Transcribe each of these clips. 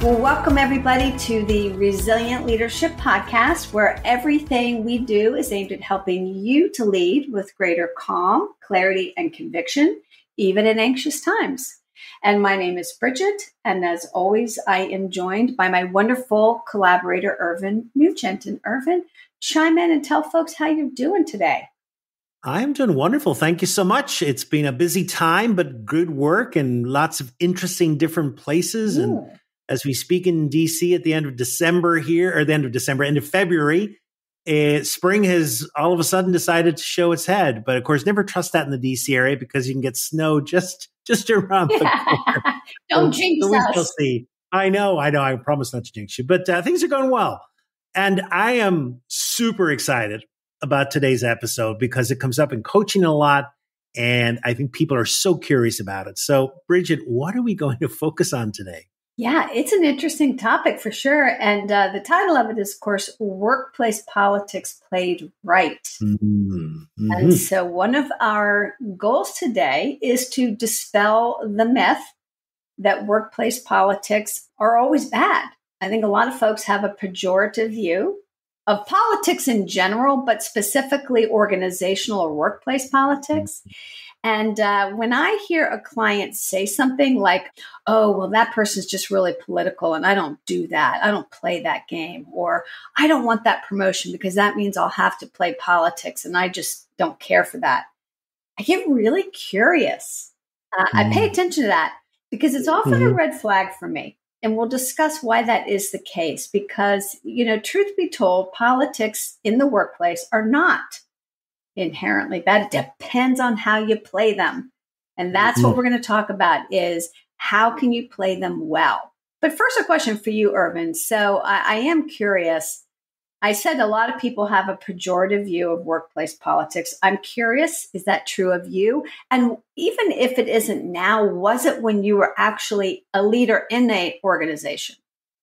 Well, welcome everybody to the Resilient Leadership Podcast, where everything we do is aimed at helping you to lead with greater calm, clarity, and conviction, even in anxious times. And my name is Bridgette, and as always, I am joined by my wonderful collaborator, Irvine Nugent. And Irvine, chime in and tell folks how you're doing today. I'm doing wonderful. Thank you so much. It's been a busy time, but good work and lots of interesting different places. And as we speak in DC at the end of December here, or the end of December, end of February, uh, spring has all of a sudden decided to show its head. But of course, never trust that in the DC area because you can get snow just just around yeah. the corner. Don't so, jinx so us. We'll see. I know, I know. I promise not to jinx you, but uh, things are going well, and I am super excited about today's episode because it comes up in coaching a lot. And I think people are so curious about it. So, Bridgette, what are we going to focus on today? Yeah, it's an interesting topic for sure. And uh, the title of it is, of course, Workplace Politics Played Right. Mm-hmm. And so, one of our goals today is to dispel the myth that workplace politics are always bad. I think a lot of folks have a pejorative view of politics in general, but specifically organizational or workplace politics. Mm-hmm. And uh, when I hear a client say something like, oh, well, that person's just really political and I don't do that, I don't play that game, or I don't want that promotion because that means I'll have to play politics and I just don't care for that, I get really curious. Uh, mm. I pay mm. attention to that because it's often mm-hmm. a red flag for me. And we'll discuss why that is the case because, you know, truth be told, politics in the workplace are not inherently bad. It depends on how you play them. And that's mm-hmm. what we're going to talk about is how can you play them well? But first, a question for you, Irvine. So I, I am curious. I said a lot of people have a pejorative view of workplace politics. I'm curious, is that true of you? And even if it isn't now, was it when you were actually a leader in a organization?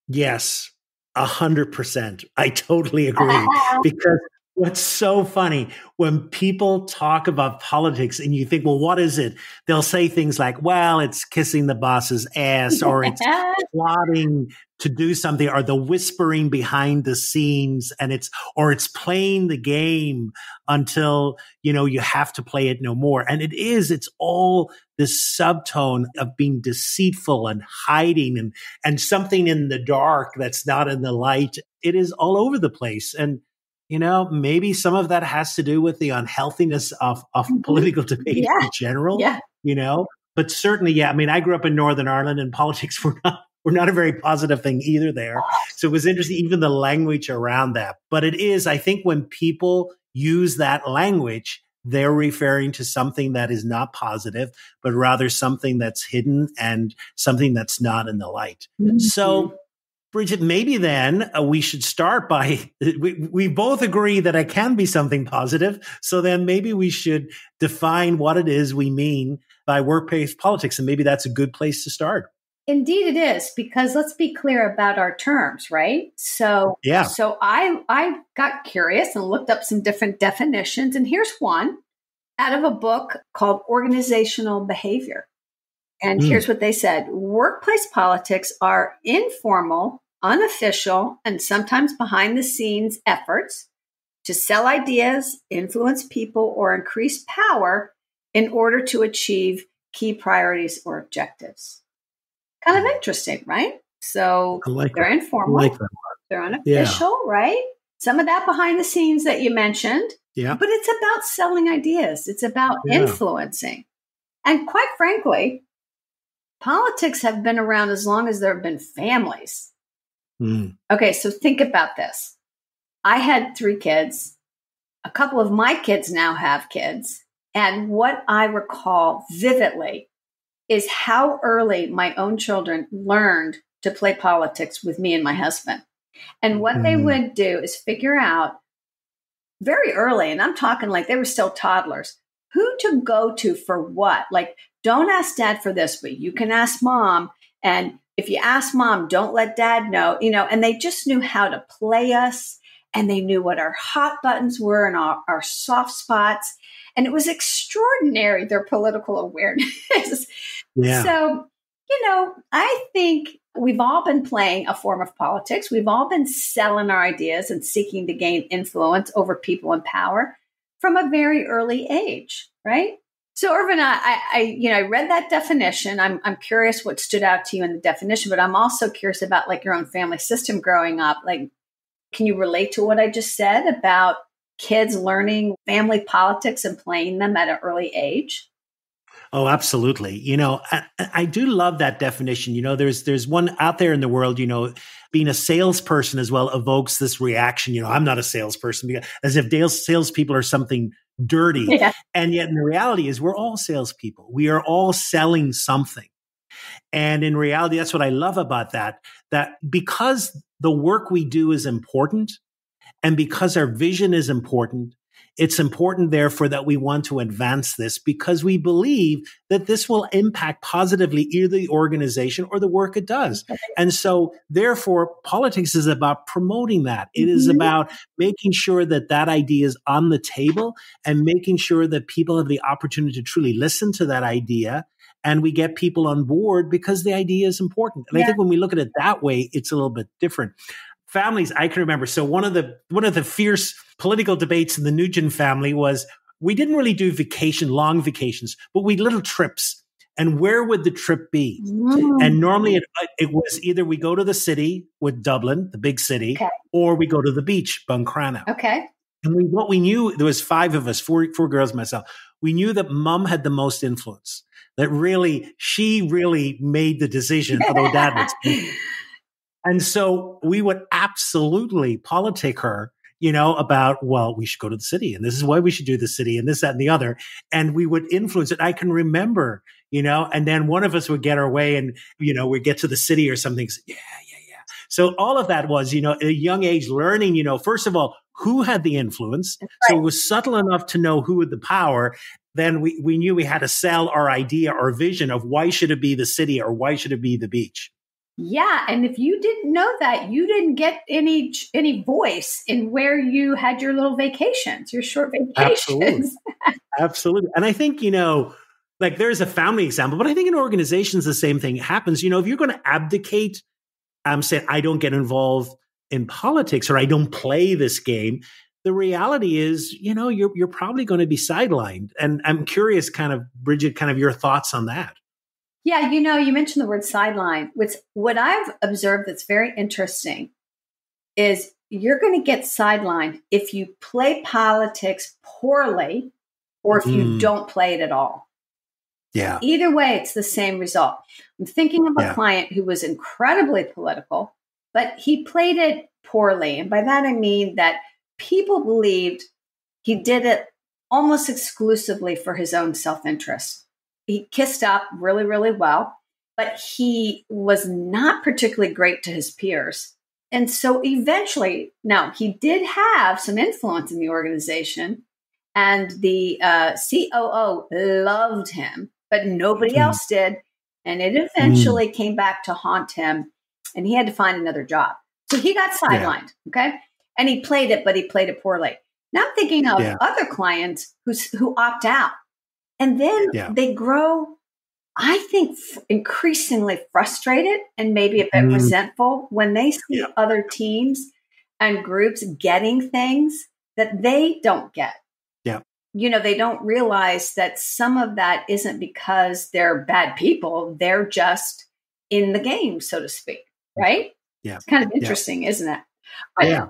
Yes, a hundred percent. I totally agree because What's so funny when people talk about politics and you think, well, what is it? They'll say things like, well, it's kissing the boss's ass or it's plotting to do something or the whispering behind the scenes and it's, or it's playing the game until, you know, you have to play it no more. And it is, it's all this subtone of being deceitful and hiding and, and something in the dark that's not in the light. It is all over the place. And, you know, maybe some of that has to do with the unhealthiness of, of mm-hmm. political debate yeah. in general, yeah. you know, but certainly, yeah. I mean, I grew up in Northern Ireland and politics were not, were not a very positive thing either there. So it was interesting, even the language around that. But it is, I think when people use that language, they're referring to something that is not positive, but rather something that's hidden and something that's not in the light. Mm-hmm. So Bridgette, maybe then uh, we should start by we, we both agree that it can be something positive. So then maybe we should define what it is we mean by workplace politics. And maybe that's a good place to start. Indeed it is because let's be clear about our terms, right? So yeah. So I I got curious and looked up some different definitions and here's one out of a book called Organizational Behavior. And mm. here's what they said Workplace politics are informal, unofficial, and sometimes behind the scenes efforts to sell ideas, influence people, or increase power in order to achieve key priorities or objectives. Kind of interesting, right? So like they're that. informal, like they're unofficial, yeah. right? Some of that behind the scenes that you mentioned. Yeah. But it's about selling ideas, it's about yeah. influencing. And quite frankly, politics have been around as long as there have been families. Mm. Okay, so think about this. I had three kids. A couple of my kids now have kids. And what I recall vividly is how early my own children learned to play politics with me and my husband. And what mm. they would do is figure out very early, and I'm talking like they were still toddlers, who to go to for what. Like, don't ask dad for this, but you can ask mom. And if you ask mom, don't let dad know, you know, and they just knew how to play us and they knew what our hot buttons were and our, our soft spots. And it was extraordinary, their political awareness. Yeah. So you know, I think we've all been playing a form of politics. We've all been selling our ideas and seeking to gain influence over people in power from a very early age, right? So, Irvine, I, I, you know, I read that definition. I'm, I'm curious what stood out to you in the definition, but I'm also curious about like your own family system growing up. Like, can you relate to what I just said about kids learning family politics and playing them at an early age? Oh, absolutely. You know, I, I, do love that definition. You know, there's there's one out there in the world. You know, being a salesperson as well evokes this reaction. You know, I'm not a salesperson because as if salespeople are something dirty. Yeah. And yet, in the reality, is we're all salespeople. We are all selling something. And in reality, that's what I love about that. That because the work we do is important, and because our vision is important, it's important, therefore, that we want to advance this because we believe that this will impact positively either the organization or the work it does. And so, therefore, politics is about promoting that. It is mm-hmm. about making sure that that idea is on the table and making sure that people have the opportunity to truly listen to that idea and we get people on board because the idea is important. And yeah. I think when we look at it that way, it's a little bit different families I can remember. So one of the one of the fierce political debates in the Nugent family was we didn't really do vacation, long vacations, but we little trips. And where would the trip be? Mm. And normally it, it, was either we go to the city with Dublin, the big city, okay. or we go to the beach, Buncrana. Okay. And we, what we knew, there was five of us, four, four girls, myself. We knew that mom had the most influence. That really, she really made the decision, although dad was. And so we would absolutely politic her, you know, about, well, we should go to the city and this is why we should do the city and this, that, and the other. And we would influence it. I can remember, you know, and then one of us would get our way and, you know, we get to the city or something. So, yeah, yeah, yeah. So all of that was, you know, a young age learning, you know, first of all, who had the influence. Right. So it was subtle enough to know who had the power. Then we, we knew we had to sell our idea, our vision of why should it be the city or why should it be the beach. Yeah, and if you didn't know that, you didn't get any any voice in where you had your little vacations, your short vacations. Absolutely. Absolutely. And I think, you know, like there's a family example, but I think in organizations the same thing happens. You know, if you're going to abdicate, I'm um, saying I don't get involved in politics or I don't play this game, the reality is, you know, you're you're probably going to be sidelined. And I'm curious, kind of, Bridgette, kind of your thoughts on that. Yeah, you know, you mentioned the word sideline. What's what I've observed that's very interesting is you're going to get sidelined if you play politics poorly or if mm. you don't play it at all. Yeah. Either way, it's the same result. I'm thinking of a yeah. client who was incredibly political, but he played it poorly. And by that I mean that people believed he did it almost exclusively for his own self interest he kissed up really, really well, but he was not particularly great to his peers. And so eventually, now he did have some influence in the organization, and the uh, COO loved him, but nobody mm. else did. And it eventually mm. came back to haunt him, and he had to find another job. So he got sidelined, yeah. okay? And he played it, but he played it poorly. Now I'm thinking of yeah. other clients who's, who opt out and then yeah. they grow, I think, increasingly frustrated and maybe a bit mm. resentful when they see yeah. other teams and groups getting things that they don't get. Yeah. You know, they don't realize that some of that isn't because they're bad people, they're just in the game, so to speak. Right? Yeah. It's kind of interesting, yeah. isn't it? Yeah.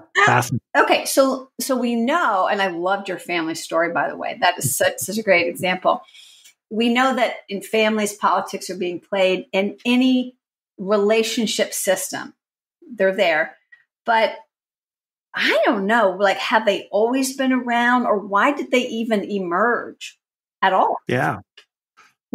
Okay, so so we know, and I loved your family story, by the way. That is such, such a great example. We know that in families, politics are being played in any relationship system. They're there, but I don't know. Like, have they always been around, or why did they even emerge at all? Yeah.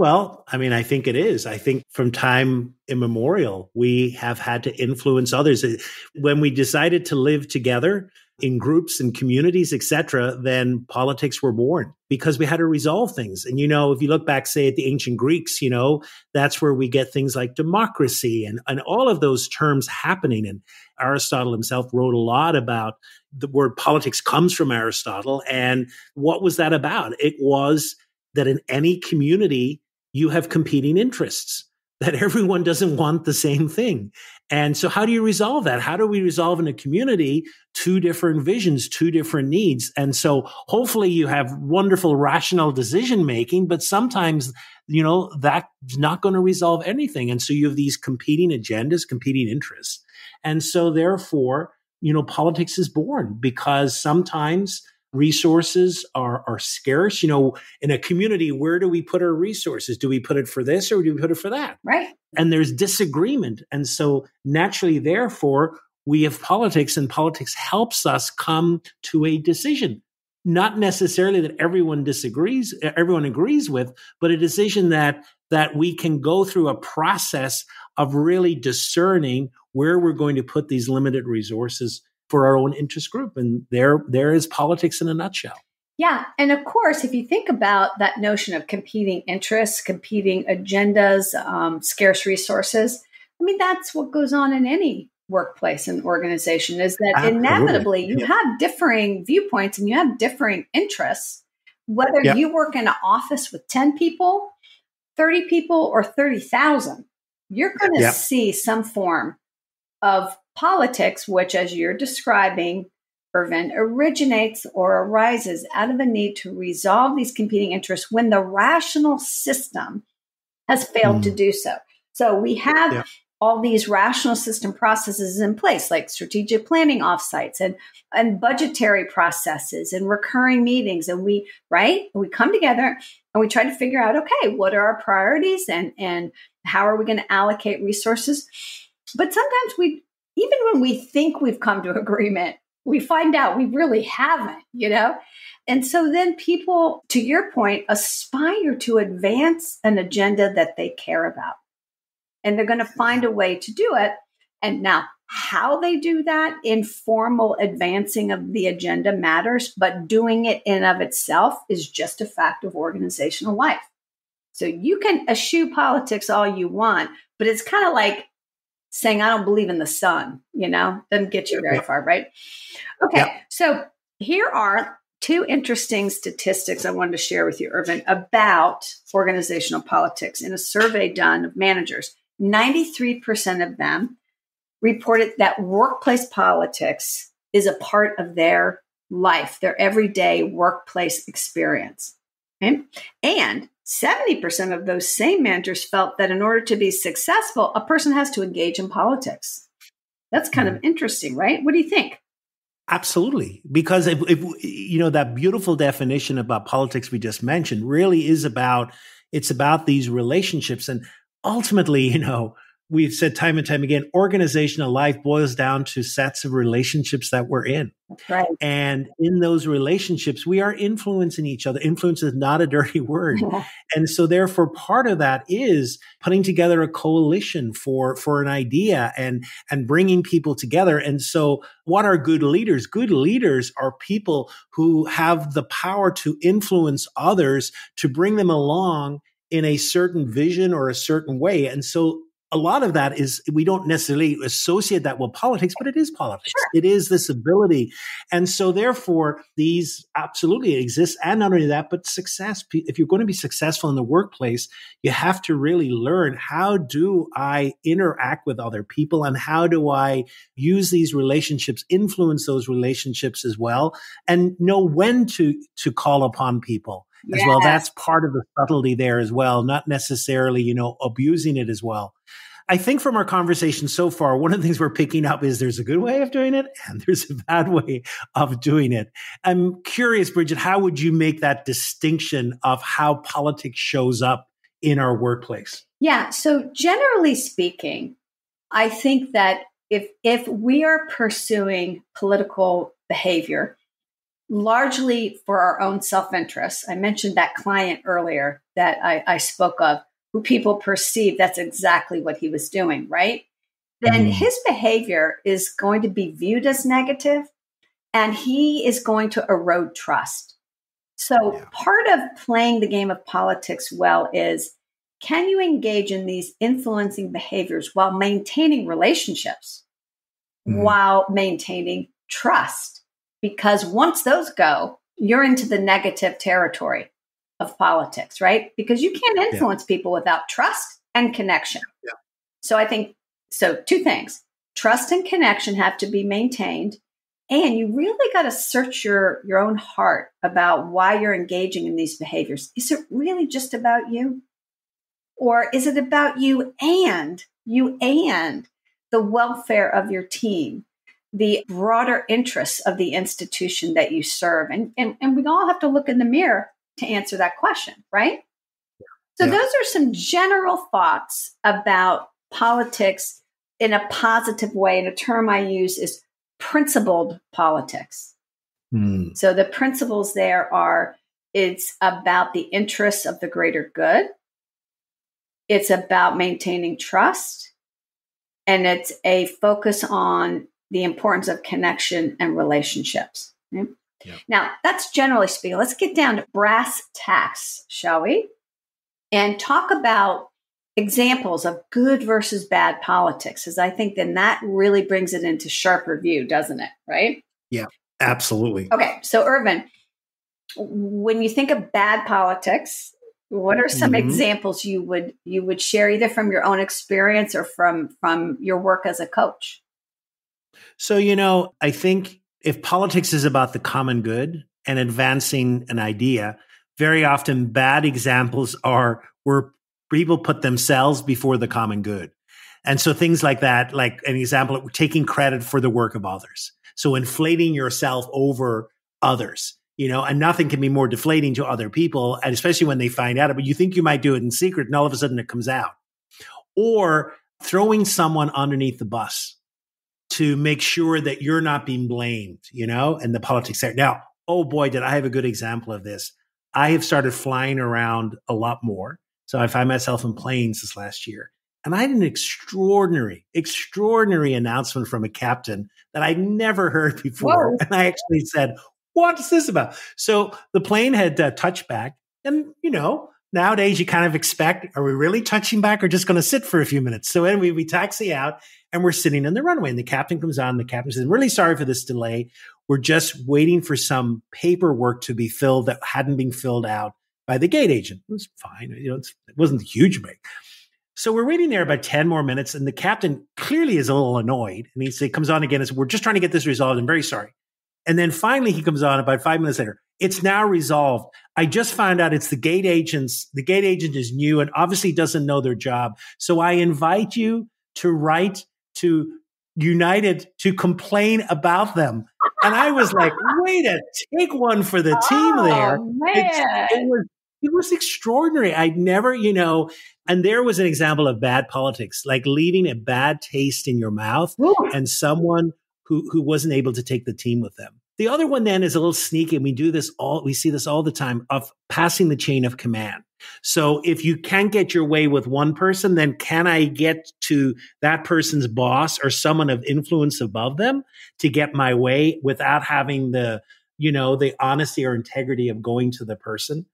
Well, I mean, I think it is. I think from time immemorial, we have had to influence others. Uh, when we decided to live together in groups and communities, etc., then politics were born because we had to resolve things. And you know, if you look back, say at the ancient Greeks, you know, that's where we get things like democracy and, and all of those terms happening. And Aristotle himself wrote a lot about the word politics comes from Aristotle. And what was that about? It was that in any community, you have competing interests. that everyone doesn't want the same thing. And so, how do you resolve that? How do we resolve in a community two different visions, two different needs? And so, hopefully, you have wonderful rational decision making, but sometimes, you know, that's not going to resolve anything. And so, you have these competing agendas, competing interests. And so, therefore, you know, politics is born because sometimes resources are, are scarce. You know, in a community, where do we put our resources? Do we put it for this or do we put it for that? Right. And there's disagreement. And so naturally, therefore, we have politics and politics helps us come to a decision. Not necessarily that everyone disagrees, everyone agrees with, but a decision that that we can go through a process of really discerning where we're going to put these limited resources for our own interest group. And there, there is politics in a nutshell. Yeah. And of course, if you think about that notion of competing interests, competing agendas, um, scarce resources, I mean, that's what goes on in any workplace and organization is that Absolutely. inevitably you yeah. have differing viewpoints and you have differing interests. Whether yeah. you work in an office with 10 people, 30 people, or 30,000, you're going to yeah. see some form of politics, which, as you're describing, Irvine, originates or arises out of a need to resolve these competing interests when the rational system has failed mm. to do so. So we have yeah. all these rational system processes in place, like strategic planning offsites and, and budgetary processes and recurring meetings. And we, right, we come together and we try to figure out, okay, what are our priorities and, and how are we going to allocate resources? But sometimes we even when we think we've come to agreement, we find out we really haven't, you know? And so then people, to your point, aspire to advance an agenda that they care about. And they're going to find a way to do it. And now, how they do that, informal advancing of the agenda matters, but doing it in of itself is just a fact of organizational life. So you can eschew politics all you want, but it's kind of like saying, I don't believe in the sun, you know, doesn't get you very far, right? Okay. Yep. So here are two interesting statistics I wanted to share with you, Irvine, about organizational politics. In a survey done of managers, 93% of them reported that workplace politics is a part of their life, their everyday workplace experience. Okay? And 70% of those same managers felt that in order to be successful, a person has to engage in politics. That's kind mm. of interesting, right? What do you think? Absolutely. Because if, if, you know, that beautiful definition about politics we just mentioned really is about, it's about these relationships. And ultimately, you know, we've said time and time again, organizational life boils down to sets of relationships that we're in. Right. And in those relationships, we are influencing each other. Influence is not a dirty word. and so therefore part of that is putting together a coalition for, for an idea and, and bringing people together. And so what are good leaders? Good leaders are people who have the power to influence others to bring them along in a certain vision or a certain way. And so a lot of that is we don't necessarily associate that with politics, but it is politics. Sure. It is this ability. And so therefore these absolutely exist. And not only that, but success. If you're going to be successful in the workplace, you have to really learn how do I interact with other people and how do I use these relationships, influence those relationships as well and know when to, to call upon people as well. That's part of the subtlety there as well, not necessarily, you know, abusing it as well. I think from our conversation so far, one of the things we're picking up is there's a good way of doing it and there's a bad way of doing it. I'm curious, Bridgette, how would you make that distinction of how politics shows up in our workplace? Yeah. So generally speaking, I think that if if we are pursuing political behavior largely for our own self-interest. I mentioned that client earlier that I, I spoke of, who people perceive that's exactly what he was doing, right? Then mm. his behavior is going to be viewed as negative and he is going to erode trust. So, yeah. part of playing the game of politics well is can you engage in these influencing behaviors while maintaining relationships, mm. while maintaining trust? Because once those go, you're into the negative territory of politics, right? Because you can't influence yeah. people without trust. and connection. Yeah. So I think so two things. Trust and connection have to be maintained and you really got to search your your own heart about why you're engaging in these behaviors. Is it really just about you? Or is it about you and you and the welfare of your team, the broader interests of the institution that you serve? And, and, and we all have to look in the mirror to answer that question, right? So, yeah. those are some general thoughts about politics in a positive way. And a term I use is principled politics. Mm. So, the principles there are it's about the interests of the greater good, it's about maintaining trust, and it's a focus on the importance of connection and relationships. Yeah. Now, that's generally speaking. Let's get down to brass tacks, shall we? And talk about examples of good versus bad politics, because I think then that really brings it into sharper view, doesn't it? Right? Yeah, absolutely. Okay, so Irvine, when you think of bad politics, what are some mm-hmm. examples you would you would share either from your own experience or from from your work as a coach? So, you know, I think if politics is about the common good and advancing an idea, very often bad examples are where people put themselves before the common good. And so things like that, like an example, taking credit for the work of others. So inflating yourself over others, you know, and nothing can be more deflating to other people, and especially when they find out but you think you might do it in secret and all of a sudden it comes out. Or throwing someone underneath the bus to make sure that you're not being blamed, you know, and the politics there. Now, oh boy, did I have a good example of this. I have started flying around a lot more. So I find myself in planes this last year. And I had an extraordinary, extraordinary announcement from a captain that I'd never heard before. Whoa. And I actually said, What's this about? So the plane had uh, touched back. And, you know, nowadays you kind of expect, are we really touching back or just going to sit for a few minutes? So anyway, we taxi out and we're sitting in the runway and the captain comes on. The captain says, I'm really sorry for this delay. We're just waiting for some paperwork to be filled that hadn't been filled out by the gate agent. It was fine. You know, it wasn't a huge break. So we're waiting there about 10 more minutes and the captain clearly is a little annoyed. And he, comes on again and says, we're just trying to get this resolved. I'm very sorry. And then finally he comes on about five minutes later. It's now resolved. I just found out it's the gate agents. The gate agent is new and obviously doesn't know their job. So I invite you to write to United to complain about them. And I was like, wait a take one for the team oh, there. It, it, was it was extraordinary. I'd never, you know, and there was an example of bad politics, like leaving a bad taste in your mouth Ooh. and someone who who wasn't able to take the team with them. The other one then is a little sneaky, and we do this all, we see this all the time of passing the chain of command. So if you can't get your way with one person, then can I get to that person's boss or someone of influence above them to get my way without having the, you know, the honesty or integrity of going to the person?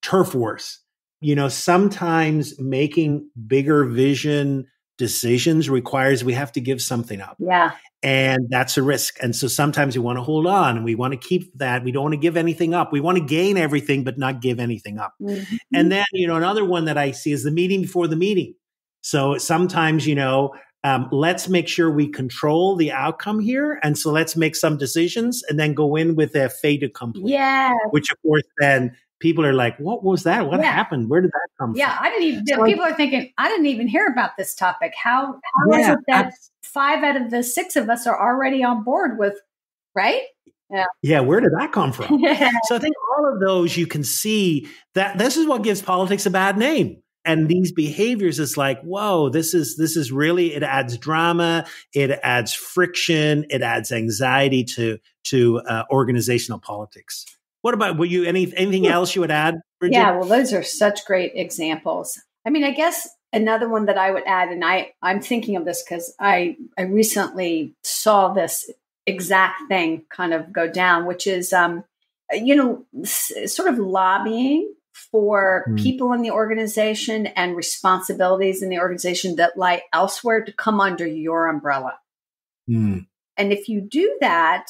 Turf wars. You know, sometimes making bigger vision decisions requires we have to give something up. Yeah. And that's a risk. And so sometimes we want to hold on and we want to keep that. We don't want to give anything up. We want to gain everything, but not give anything up. Mm-hmm. And then, you know, another one that I see is the meeting before the meeting. So sometimes, you know, um, let's make sure we control the outcome here. And so let's make some decisions and then go in with a fait accompli. Yeah. Which, of course, then people are like, what was that? What yeah. happened? Where did that come yeah, from? Yeah, I didn't even, so people are thinking, I didn't even hear about this topic. How, how yeah, is it that five out of the six of us are already on board with, right? Yeah. yeah, where did that come from? so I think all of those you can see that this is what gives politics a bad name. And these behaviors is like, whoa, this is this is really it adds drama, it adds friction, it adds anxiety to to uh, organizational politics. What about were you any anything else you would add? Bridgette? Yeah, well, those are such great examples. I mean, I guess another one that I would add, and I I'm thinking of this because I I recently saw this exact thing kind of go down, which is um, you know s- sort of lobbying for mm. people in the organization and responsibilities in the organization that lie elsewhere to come under your umbrella. Mm. And if you do that,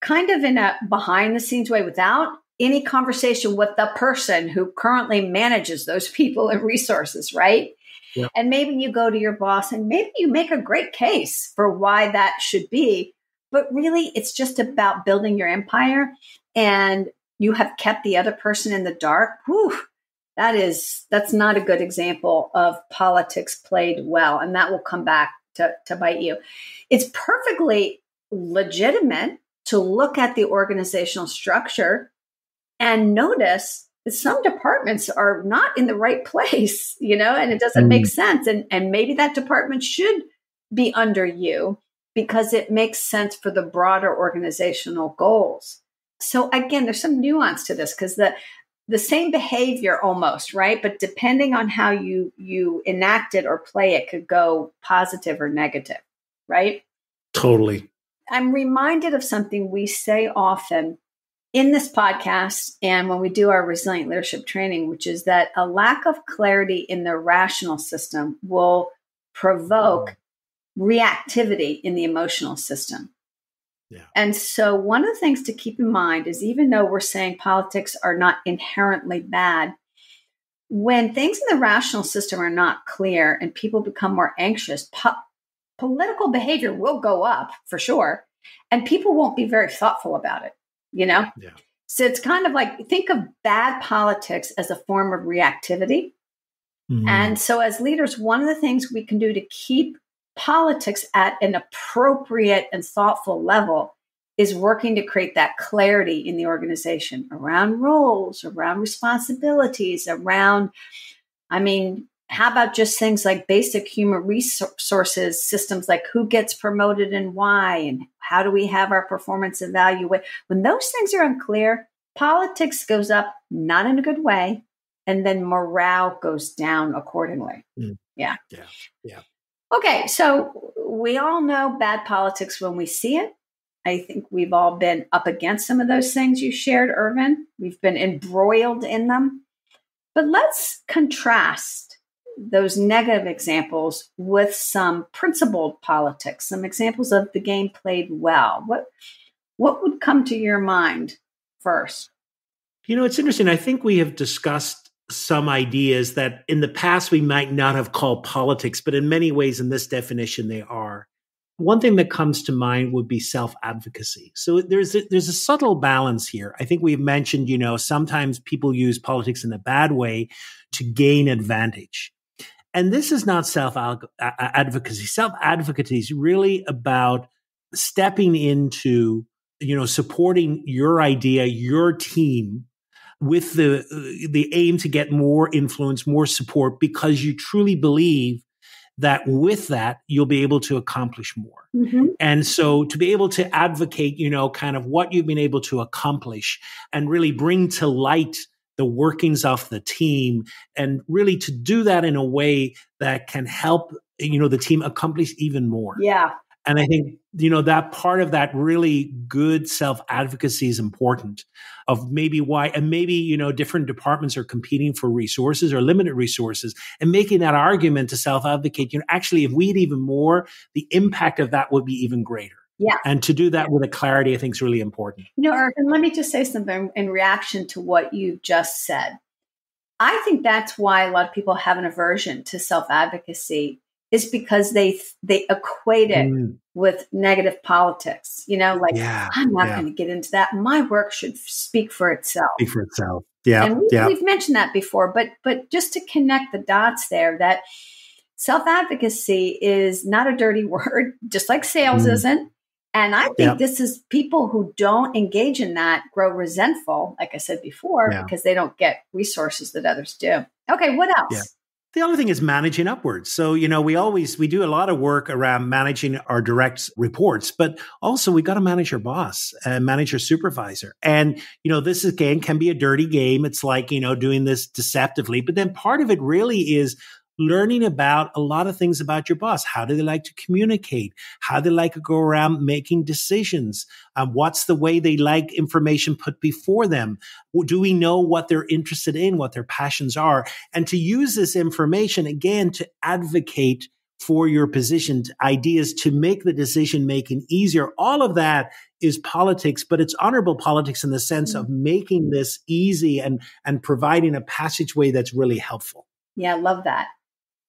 kind of in a behind the scenes way without any conversation with the person who currently manages those people and resources, right? Yep. And maybe you go to your boss and maybe you make a great case for why that should be. But really, it's just about building your empire and you have kept the other person in the dark. Whew, that is, that's not a good example of politics played well. And that will come back to, to bite you. It's perfectly legitimate to look at the organizational structure and notice that some departments are not in the right place, you know, and it doesn't mm. make sense. And, and maybe that department should be under you because it makes sense for the broader organizational goals. So again, there's some nuance to this because the the same behavior almost, right? But depending on how you you enact it or play it could go positive or negative, right? Totally. I'm reminded of something we say often in this podcast and when we do our resilient leadership training, which is that a lack of clarity in the rational system will provoke mm-hmm. reactivity in the emotional system. Yeah. And so, one of the things to keep in mind is even though we're saying politics are not inherently bad, when things in the rational system are not clear and people become more anxious, po- political behavior will go up for sure, and people won't be very thoughtful about it you know? Yeah. So it's kind of like think of bad politics as a form of reactivity. Mm-hmm. And so, as leaders, one of the things we can do to keep politics at an appropriate and thoughtful level is working to create that clarity in the organization around roles, around responsibilities, around, I mean, how about just things like basic human resources systems like who gets promoted and why and how do we have our performance evaluated when those things are unclear politics goes up not in a good way and then morale goes down accordingly. Mm. yeah. Yeah. Yeah. Okay so we all know bad politics when we see it. I think we've all been up against some of those things you shared irvine. We've been embroiled in them. But let's contrast those negative examples with some principled politics, some examples of the game played well. What what would come to your mind first? You know, it's interesting. I think we have discussed some ideas that in the past we might not have called politics, but in many ways in this definition they are. One thing that comes to mind would be self advocacy. So there's a, there's a subtle balance here. I think we've mentioned, you know, sometimes people use politics in a bad way to gain advantage. And this is not self advocacy. Self advocacy is really about stepping into, you know, supporting your idea, your team with the the aim to get more influence, more support because you truly believe that with that you'll be able to accomplish more. Mm-hmm. And so to be able to advocate, you know, kind of what you've been able to accomplish and really bring to light the workings of the team and really to do that in a way that can help you know the team accomplish even more. Yeah. And i think you know that part of that really good self advocacy is important of maybe why and maybe you know different departments are competing for resources or limited resources and making that argument to self advocate you know actually if we had even more the impact of that would be even greater yeah. And to do that with a clarity, I think is really important. You know, Irvine, let me just say something in reaction to what you just said. I think that's why a lot of people have an aversion to self advocacy is because they they equate it mm. with negative politics. You know, like yeah, I'm not yeah. going to get into that. My work should speak for itself. Speak for itself. Yeah, and we, yeah. we've mentioned that before, but but just to connect the dots there, that self advocacy is not a dirty word, just like sales mm. isn't. And I think yep. this is people who don't engage in that grow resentful, like I said before, yeah. because they don't get resources that others do. Okay, what else? Yeah. The other thing is managing upwards. So, you know, we always we do a lot of work around managing our direct reports, but also we got to manage your boss and manage your supervisor. And, you know, this again can be a dirty game. It's like, you know, doing this deceptively, but then part of it really is learning about a lot of things about your boss. How do they like to communicate? How do they like to go around making decisions? Um, what's the way they like information put before them? Do we know what they're interested in, what their passions are? And to use this information again to advocate for your position, ideas to make the decision making easier. All of that is politics, but it's honorable politics in the sense of mm-hmm. making this easy and, and providing a passageway that's really helpful. Yeah, love that.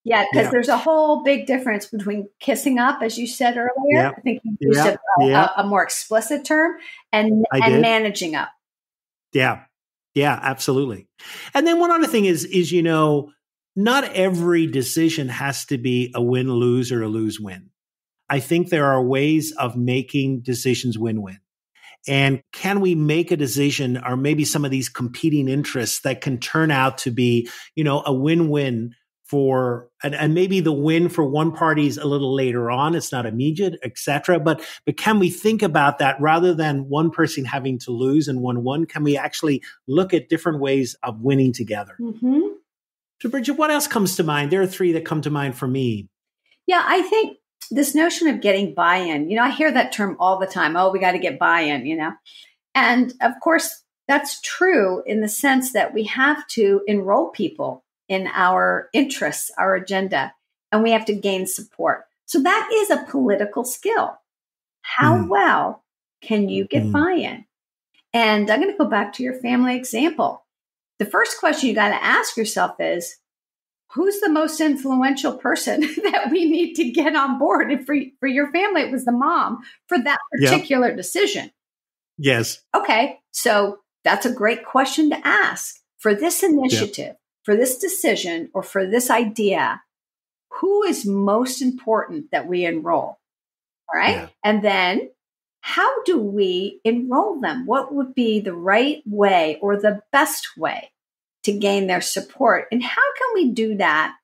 Yeah, because yeah. there's a whole big difference between kissing up, as you said earlier. I think you used a, a, a, more explicit term, and and managing up. Yeah, yeah, absolutely. And then one other thing is is you know not every decision has to be a win lose or a lose win. I think there are ways of making decisions win win. And can we make a decision or maybe some of these competing interests that can turn out to be, you know, a win win for and, and, maybe the win for one party is a little later on it's not immediate etc but but can we think about that rather than one person having to lose and one one? Can we actually look at different ways of winning together? Mm-hmm. so bridgette what else comes to mind? There are three that come to mind for me. Yeah i think this notion of getting buy-in you know i hear that term all the time oh we got to get buy-in you know? And of course that's true in the sense that we have to enroll people in our interests, our agenda, and we have to gain support. So that is a political skill. How mm. well can you get mm. buy in? And I'm going to go back to your family example. The first question you got to ask yourself is who's the most influential person that we need to get on board? And for, for your family, it was the mom for that particular yep. decision. Yes. Okay. So that's a great question to ask. For this initiative, for this decision or for this idea, who is most important that we enroll? All right. Yeah. And then how do we enroll them? What would be the right way or the best way to gain their support? And how can we do that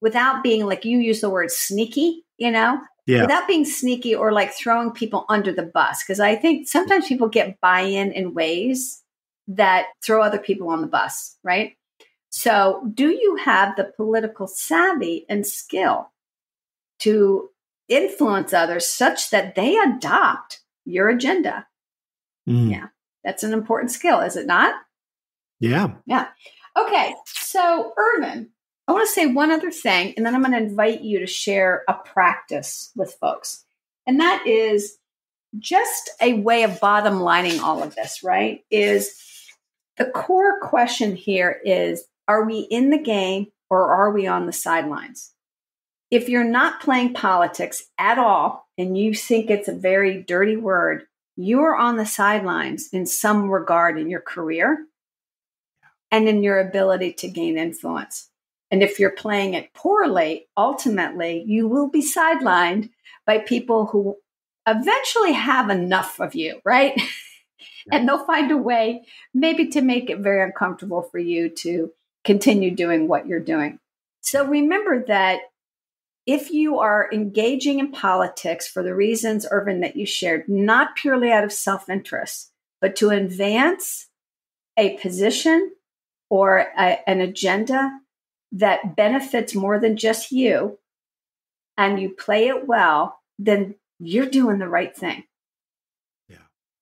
without being like you use the word sneaky, you know? Yeah. Without being sneaky or like throwing people under the bus. Because I think sometimes people get buy in in ways that throw other people on the bus, right? So, do you have the political savvy and skill to influence others such that they adopt your agenda? Mm. Yeah, that's an important skill, is it not? Yeah. Yeah. Okay. So, Irvine, I want to say one other thing, and then I'm going to invite you to share a practice with folks. And that is just a way of bottom lining all of this, right? Is the core question here is are we in the game or are we on the sidelines? If you're not playing politics at all and you think it's a very dirty word, you are on the sidelines in some regard in your career and in your ability to gain influence. And if you're playing it poorly, ultimately, you will be sidelined by people who eventually have enough of you, right? and they'll find a way maybe to make it very uncomfortable for you to continue doing what you're doing. So remember that if you are engaging in politics for the reasons, Irvine, that you shared, not purely out of self interest, but to advance a position or a, an agenda that benefits more than just you, and you play it well, then you're doing the right thing. Yeah.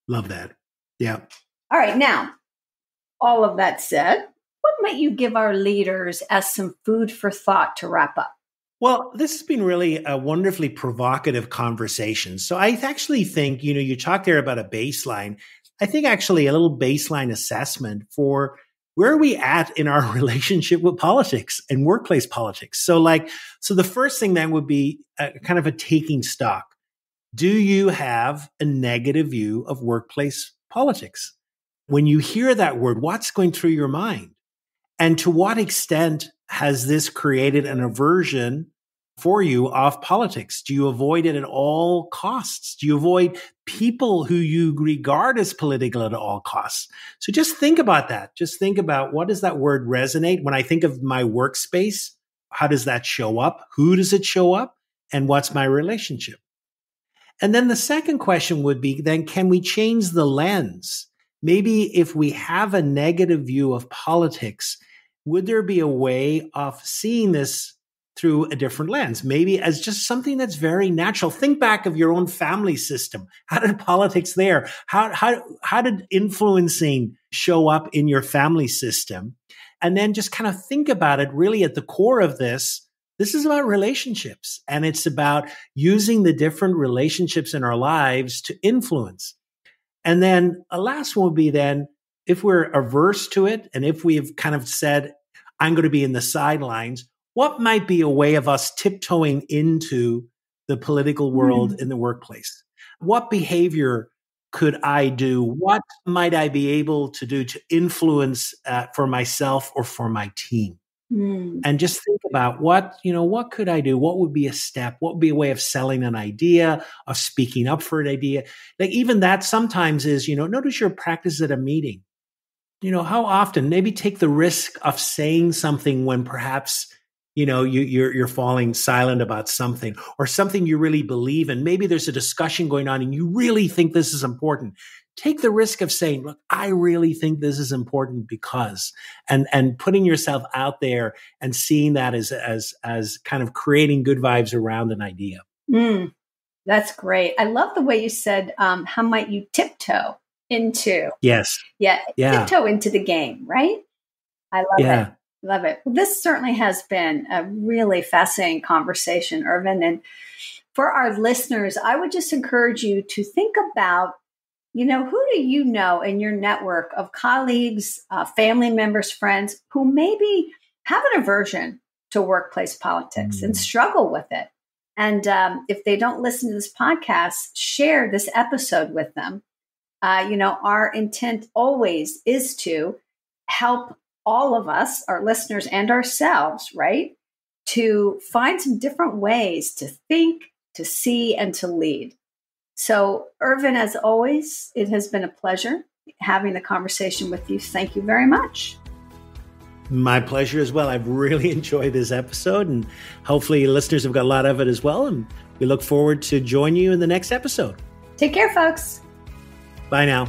Love that. Yeah. All right. Now, all of that said, what might you give our leaders as some food for thought to wrap up? Well, this has been really a wonderfully provocative conversation. So I actually think, you know, you talked there about a baseline. I think actually a little baseline assessment for where are we at in our relationship with politics and workplace politics? So like, so the first thing then would be a, kind of a taking stock. Do you have a negative view of workplace politics? When you hear that word, what's going through your mind? And to what extent has this created an aversion for you of politics? Do you avoid it at all costs? Do you avoid people who you regard as political at all costs? So just think about that. Just think about what does that word resonate? When I think of my workspace, how does that show up? Who does it show up? And what's my relationship? And then the second question would be then can we change the lens? Maybe if we have a negative view of politics, would there be a way of seeing this through a different lens, maybe as just something that's very natural. Think back of your own family system. How did politics there? How, how, how did influencing show up in your family system? And then just kind of think about it really at the core of this. This is about relationships and it's about using the different relationships in our lives to influence. And then a last one would be then if we're averse to it and if we've kind of said, I'm going to be in the sidelines, what might be a way of us tiptoeing into the political world mm. in the workplace? What behavior could I do? What might I be able to do to influence uh, for myself or for my team? Mm. And just think about what, you know, what could I do? What would be a step? What would be a way of selling an idea, of speaking up for an idea? Like even that sometimes is, you know, notice your practice at a meeting. You know, how often maybe take the risk of saying something when perhaps you know you, you're you're falling silent about something or something you really believe in. Maybe there's a discussion going on and you really think this is important. Take the risk of saying look i really think this is important because and and putting yourself out there and seeing that as as as kind of creating good vibes around an idea. Mm, that's great. I love the way you said um, how might you tiptoe into yes yeah, yeah. tiptoe into the game right i love yeah. it Love it. Well, this certainly has been a really fascinating conversation, Irvine. And for our listeners, I would just encourage you to think about, you know, who do you know in your network of colleagues, uh, family members, friends who maybe have an aversion to workplace politics mm. and struggle with it? And um, if they don't listen to this podcast, share this episode with them. Uh, you know, our intent always is to help all of us, our listeners and ourselves, right? To find some different ways to think, to see, and to lead. So, Irvine, as always, it has been a pleasure having the conversation with you. Thank you very much. My pleasure as well. I've really enjoyed this episode, and hopefully, listeners have got a lot of it as well. And we look forward to joining you in the next episode. Take care, folks. Bye now.